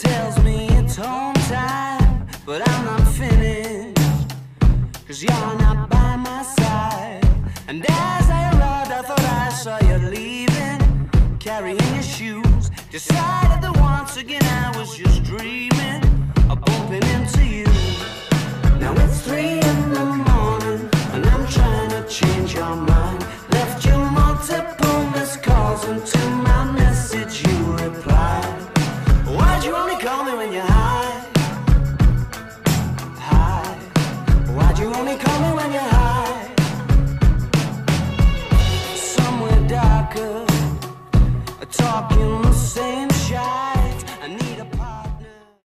tells me it's home time, but I'm not finished. Cause you're not by my side. And as I arrived, I thought I saw you leaving, carrying your shoes. Decided that once again I was just dreaming of bumping into you. Now it's three in the morning, and I'm trying to change your mind. You only call me when you're high? Somewhere darker, talking the same